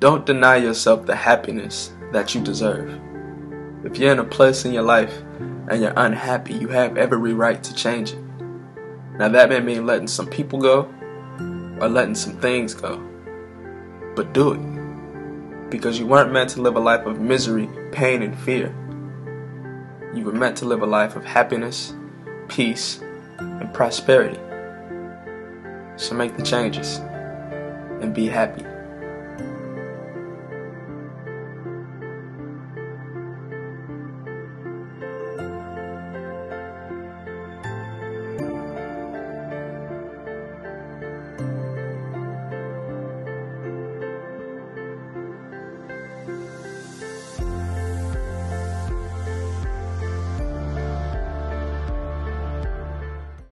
Don't deny yourself the happiness that you deserve. If you're in a place in your life and you're unhappy, you have every right to change it. Now, that may mean letting some people go or letting some things go. But do it. Because you weren't meant to live a life of misery, pain, and fear. You were meant to live a life of happiness, peace, and prosperity. So make the changes and be happy.